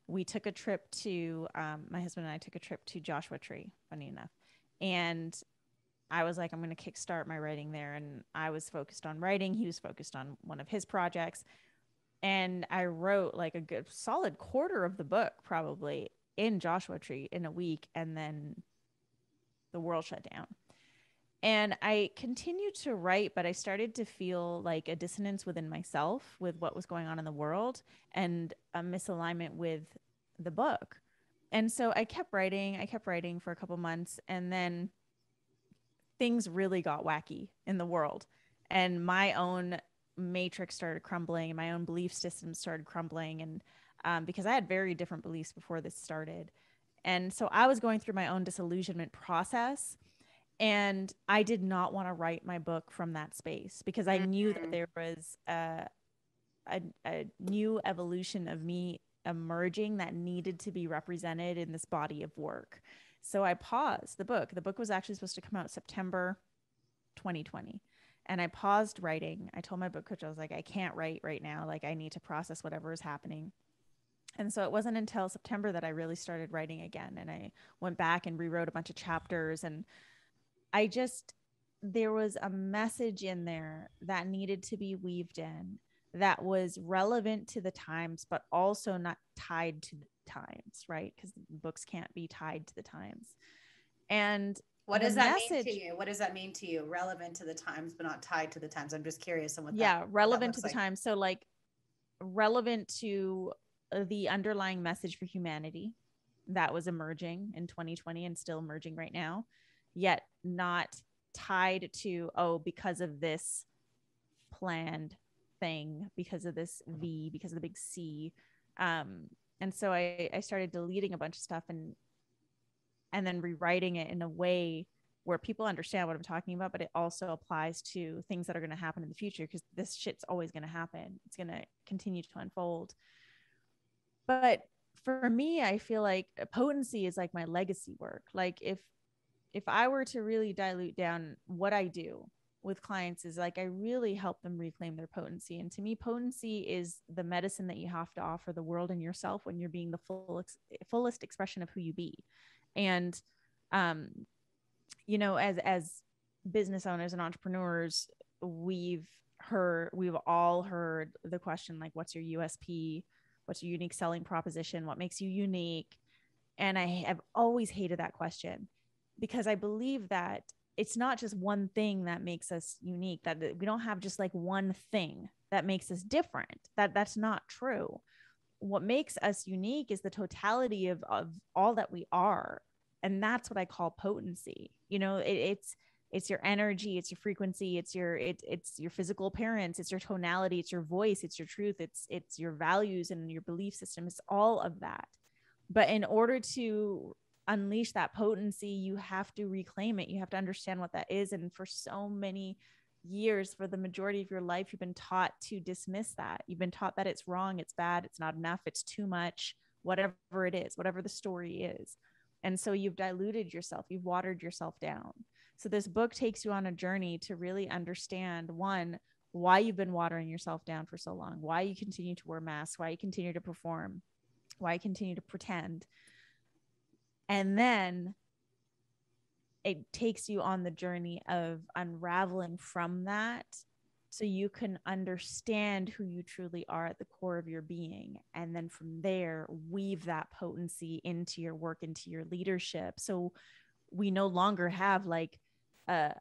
We took a trip to, um, my husband and I took a trip to Joshua Tree, funny enough. And I was like, I'm going to kickstart my writing there. And I was focused on writing. He was focused on one of his projects. And I wrote like a good solid quarter of the book, probably in Joshua Tree in a week. And then the world shut down. And I continued to write, but I started to feel like a dissonance within myself with what was going on in the world and a misalignment with the book. And so I kept writing, I kept writing for a couple months. And then things really got wacky in the world. And my own matrix started crumbling, and my own belief system started crumbling. And um, because I had very different beliefs before this started. And so I was going through my own disillusionment process. And I did not want to write my book from that space because I knew that mm-hmm. there was a, a, a new evolution of me emerging that needed to be represented in this body of work. So I paused the book. The book was actually supposed to come out September 2020. And I paused writing. I told my book coach, I was like, I can't write right now. Like, I need to process whatever is happening. And so it wasn't until September that I really started writing again. And I went back and rewrote a bunch of chapters. And I just, there was a message in there that needed to be weaved in that was relevant to the times, but also not tied to the times, right? Because books can't be tied to the times. And what does that message, mean to you? What does that mean to you? Relevant to the times, but not tied to the times. I'm just curious on what. Yeah, that, relevant that to the like. times. So like relevant to the underlying message for humanity that was emerging in 2020 and still emerging right now, yet not tied to oh because of this planned thing, because of this V, because of the big C. Um, and so I, I started deleting a bunch of stuff and and then rewriting it in a way where people understand what I'm talking about, but it also applies to things that are going to happen in the future because this shit's always going to happen. It's going to continue to unfold. But for me, I feel like potency is like my legacy work. Like if if I were to really dilute down what I do with clients is like I really help them reclaim their potency. And to me, potency is the medicine that you have to offer the world and yourself when you're being the full ex- fullest expression of who you be and um you know as as business owners and entrepreneurs we've heard we've all heard the question like what's your usp what's your unique selling proposition? What makes you unique? And i have always hated that question because i believe that it's not just one thing that makes us unique that we don't have just like one thing that makes us different. That that's not true. What makes us unique is the totality of, of all that we are. And that's what i call potency. You know it, it's it's your energy it's your frequency it's your it, it's your physical appearance it's your tonality it's your voice it's your truth it's it's your values and your belief system it's all of that. But in order to unleash that potency you have to reclaim it. You have to understand what that is. And for so many years for the majority of your life you've been taught to dismiss that. You've been taught that it's wrong it's bad it's not enough it's too much whatever it is whatever the story is. And so you've diluted yourself you've watered yourself down so this book takes you on a journey to really understand one why you've been watering yourself down for so long why you continue to wear masks why you continue to perform why you continue to pretend. And then it takes you on the journey of unraveling from that so you can understand who you truly are at the core of your being. And then from there weave that potency into your work into your leadership. So we no longer have like a,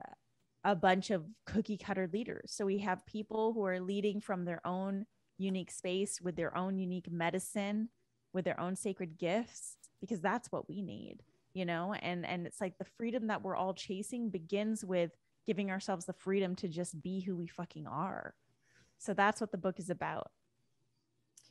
a bunch of cookie cutter leaders so we have people who are leading from their own unique space with their own unique medicine with their own sacred gifts because that's what we need you know and and it's like the freedom that we're all chasing begins with giving ourselves the freedom to just be who we fucking are so that's what the book is about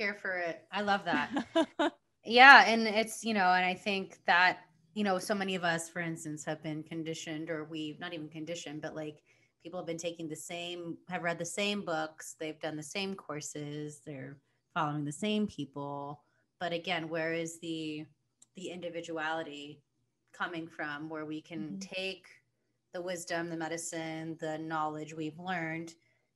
Care for it. I love that. yeah. And it's, you know, and I think that, you know, so many of us, for instance, have been conditioned or we've not even conditioned, but like people have been taking the same, have read the same books, they've done the same courses, they're following the same people. But again, where is the the individuality coming from where we can mm-hmm. take the wisdom, the medicine, the knowledge we've learned,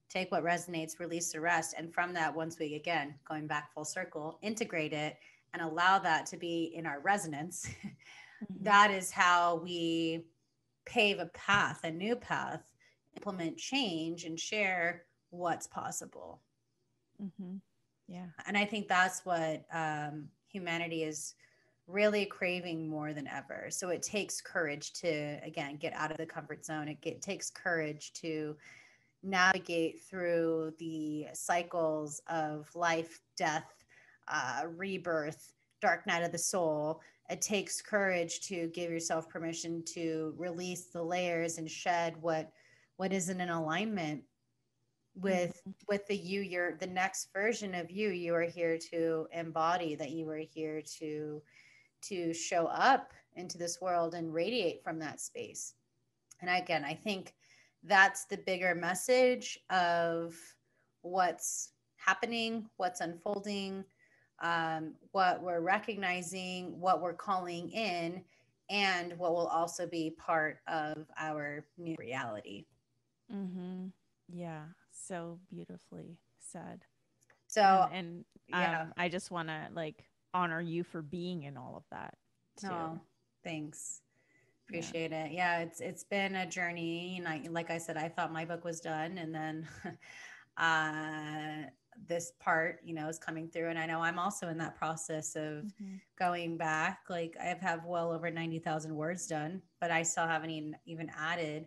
take what resonates, release the rest. And from that, once we, again, going back full circle, integrate it and allow that to be in our resonance, mm-hmm. that is how we pave a path, a new path, implement change, and share what's possible. Mm-hmm. Yeah. And I think that's what um, humanity is really craving more than ever. So it takes courage to, again, get out of the comfort zone. It, it takes courage to navigate through the cycles of life, death, uh, rebirth, dark night of the soul. It takes courage to give yourself permission to release the layers and shed what what isn't in alignment with mm-hmm. with the you you're the next version of you you are here to embody that you are here to to show up into this world and radiate from that space. And again, I think that's the bigger message of what's happening, what's unfolding, um, what we're recognizing, what we're calling in, and what will also be part of our new reality. Mm-hmm. Yeah, so beautifully said. So, and, and um, yeah. I just want to like honor you for being in all of that. Too. Oh, thanks. Appreciate yeah. it. Yeah, it's it's been a journey. And I, like I said, I thought my book was done, and then uh, this part, you know, is coming through. And I know I'm also in that process of mm-hmm. going back. Like I have well over ninety thousand words done, but I still haven't even even added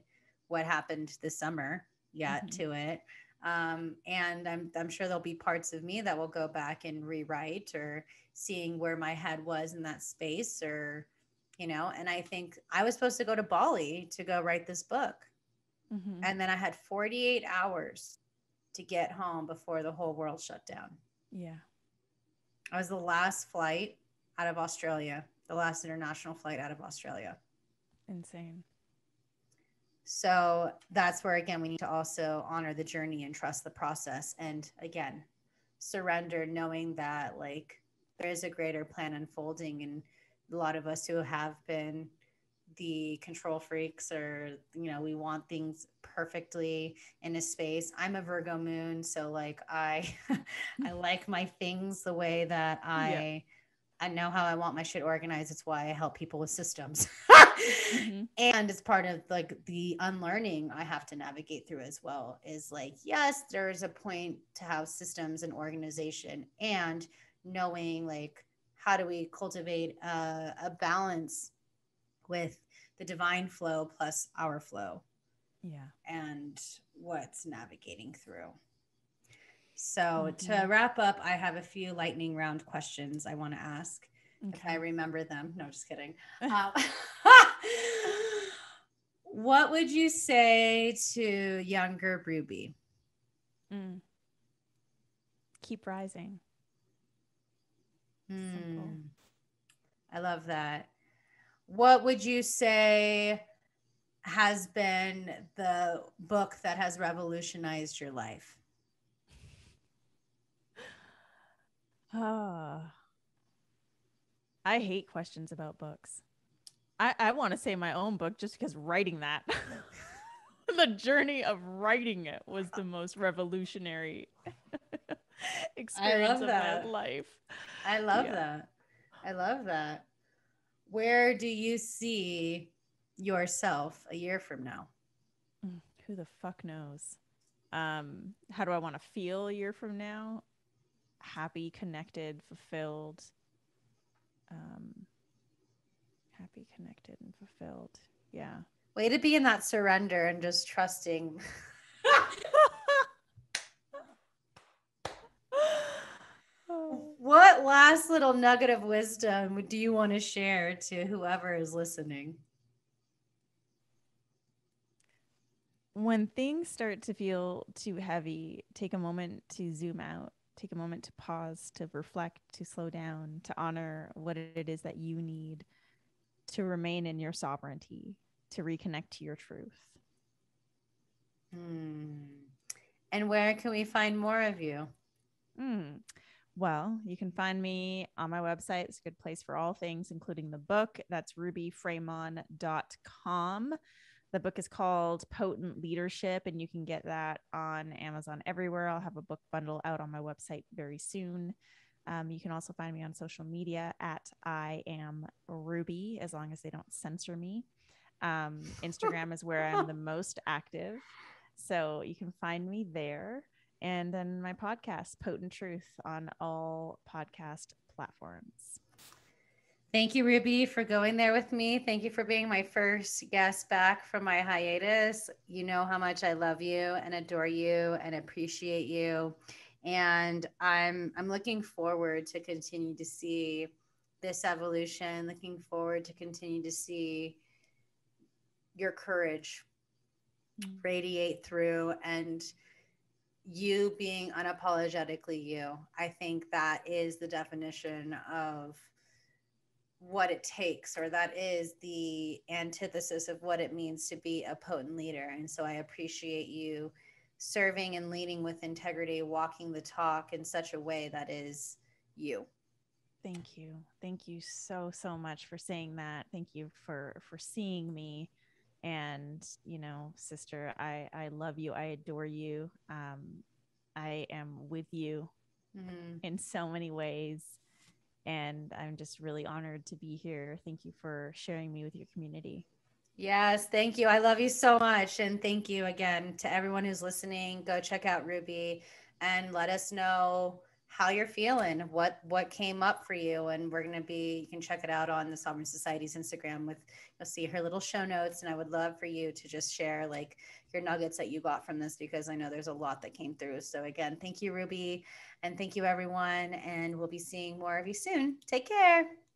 what happened this summer yet mm-hmm. to it. Um, and I'm, I'm sure there'll be parts of me that will go back and rewrite or seeing where my head was in that space or, you know, and I think I was supposed to go to Bali to go write this book. Mm-hmm. And then I had 48 hours to get home before the whole world shut down. Yeah. I was the last flight out of Australia, the last international flight out of Australia. Insane. So that's where, again, we need to also honor the journey and trust the process. And again, surrender, knowing that like there is a greater plan unfolding. And a lot of us who have been the control freaks or, you know, we want things perfectly in a space. I'm a Virgo moon. So like I, I like my things the way that I, yeah I know how I want my shit organized. It's why I help people with systems. mm-hmm. And it's part of like the unlearning I have to navigate through as well is like, yes, there's a point to have systems and organization and knowing like how do we cultivate a, a balance with the divine flow plus our flow. Yeah. And what's navigating through. So mm-hmm. to wrap up, I have a few lightning round questions I want to ask. Okay. If I remember them. No, just kidding. um, what would you say to younger Ruby? Mm. Keep rising. Mm. I love that. What would you say has been the book that has revolutionized your life? Oh. I hate questions about books. I, I want to say my own book just because writing that, the journey of writing it was the most revolutionary experience of that. my life. I love yeah. that. I love that. Where do you see yourself a year from now? Mm, who the fuck knows? Um, how do I want to feel a year from now? happy, connected, fulfilled. Um, happy, connected, and fulfilled. Yeah. Way to be in that surrender and just trusting. what last little nugget of wisdom do you want to share to whoever is listening? When things start to feel too heavy, take a moment to zoom out take a moment to pause, to reflect, to slow down, to honor what it is that you need to remain in your sovereignty, to reconnect to your truth. Hmm. And where can we find more of you? Mm. Well, you can find me on my website. It's a good place for all things, including the book. That's rubyfremon.com. The book is called Potent Leadership, and you can get that on Amazon everywhere. I'll have a book bundle out on my website very soon. Um, you can also find me on social media at I am Ruby, as long as they don't censor me. Um, Instagram is where I'm the most active. So you can find me there. And then my podcast, Potent Truth, on all podcast platforms. Thank you, Ruby, for going there with me. Thank you for being my first guest back from my hiatus. You know how much I love you and adore you and appreciate you. And I'm I'm looking forward to continue to see this evolution, looking forward to continue to see your courage mm-hmm. radiate through and you being unapologetically you. I think that is the definition of what it takes, or that is the antithesis of what it means to be a potent leader. And so I appreciate you serving and leading with integrity, walking the talk in such a way that is you. Thank you. Thank you so so much for saying that. Thank you for for seeing me and you know sister i i love you i adore you um i am with you mm-hmm. in so many ways and i'm just really honored to be here. Thank you for sharing me with your community. Yes thank you. I love you so much. And thank you again to everyone who's listening. Go check out ruby and let us know how you're feeling, what what came up for you, and we're gonna be. You can check it out on the Sovereign Society's Instagram. With you'll see her little show notes, and I would love for you to just share like your nuggets that you got from this because I know there's a lot that came through. So again, thank you, Ruby, and thank you everyone, and we'll be seeing more of you soon. Take care.